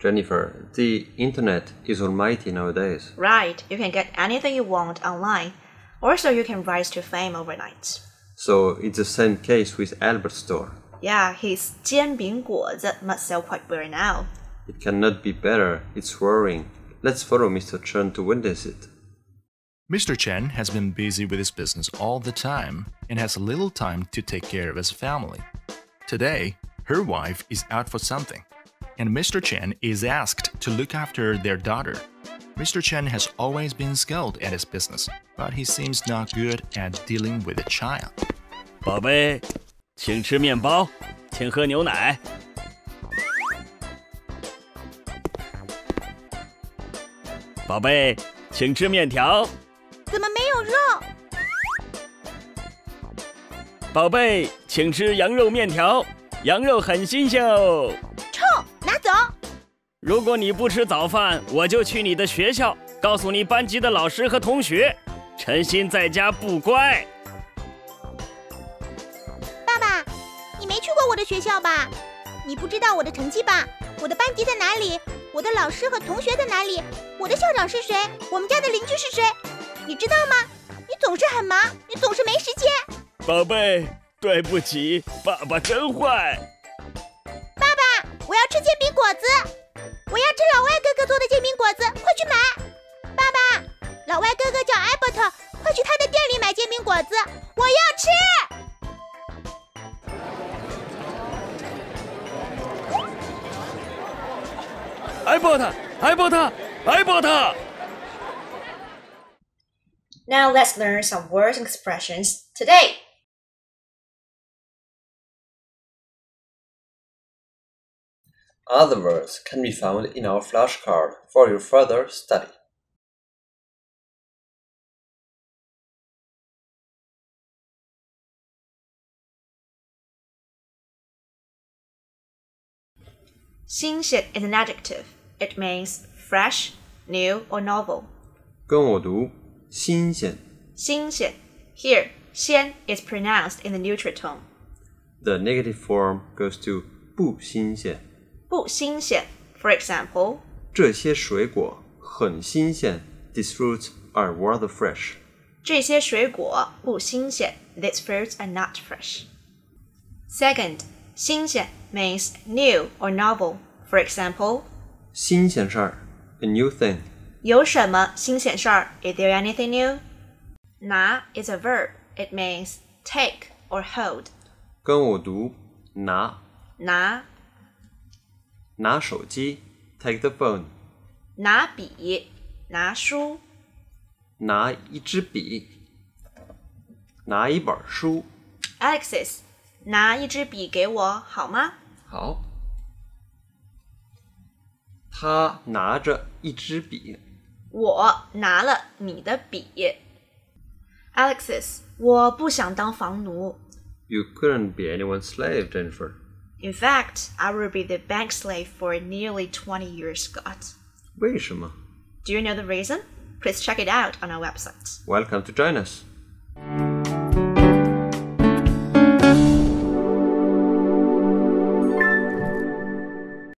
Jennifer, the internet is almighty nowadays. Right, you can get anything you want online. Also, you can rise to fame overnight. So it's the same case with Albert's store. Yeah, his 煎饼果子 must sell quite well now. It cannot be better. It's roaring. Let's follow Mr. Chen to witness it. Mr. Chen has been busy with his business all the time and has little time to take care of his family. Today, her wife is out for something, and Mr. Chen is asked to look after their daughter. Mr. Chen has always been skilled at his business, but he seems not good at dealing with a child. 宝贝，请吃面包，请喝牛奶。宝贝，请吃面条。怎么没有肉？宝贝，请吃羊肉面条，羊肉很新鲜哦。 如果你不吃早饭，我就去你的学校，告诉你班级的老师和同学，陈鑫在家不乖。爸爸，你没去过我的学校吧？你不知道我的成绩吧？我的班级在哪里？我的老师和同学在哪里？我的校长是谁？我们家的邻居是谁？你知道吗？你总是很忙，你总是没时间。宝贝，对不起，爸爸真坏。爸爸，我要吃煎饼果子，我要吃老外哥哥做的煎饼果子，快去买！爸爸，老外哥哥叫艾伯特，快去他的店里买煎饼果子，我要吃。艾伯特，艾伯特，艾伯特。Now let's learn some words and expressions today. Other words can be found in our flashcard for your further study. Xinxian is an adjective. It means fresh, new, or novel. 跟我读，新鲜。 Xinxian. Here, xian is pronounced in the neutral tone. The negative form goes to 不新鲜。 不新鲜. For example, 这些水果很新鲜。These fruits are rather fresh. 这些水果不新鲜. These fruits are not fresh. Second, 新鲜 means new or novel. For example, 新鲜事儿，a new thing。有什么新鲜事儿? Is there anything new? 拿 is a verb. It means take or hold. 跟我读，拿拿 拿手机，take the phone。拿笔拿书拿一支笔，拿一本书。 Alexis 拿一支笔给我好吗？好，他拿着一支笔。我拿了你的笔。Alexis 我不想当房奴。 You couldn't be anyone's slave, Jennifer. In fact, I will be the bank slave for nearly 20 years, Scott. 为什么 Do you know the reason? Please check it out on our website. Welcome to join us.